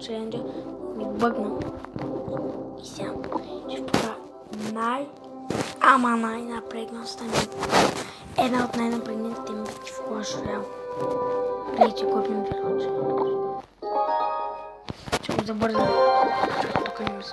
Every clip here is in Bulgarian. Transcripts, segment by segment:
challenge. Bir bakın. İsyan. Şimdi burada Night Ама най-напрегността ми. Една от най-напрегнатите ми битки в Clash Royale. Преди че купим Village. Ще го забързам. Тук не ми се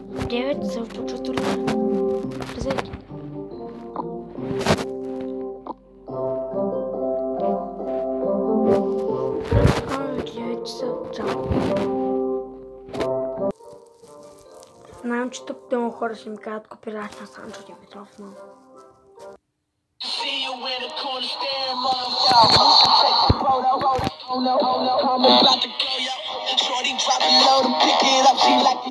that. Кофе, брат. И да знаете, турнира е след... Колко? След това ще се почва турнира. Не, след час и половина, в 9 се почва турнира. Презерки. Ами, 9 часа. Чао. Знам, че тук много хора ще ми казват копираш на Санчо Димитров, но... The the hold on. I'm about to go, yo. Shorty drop it low to pick it up. She like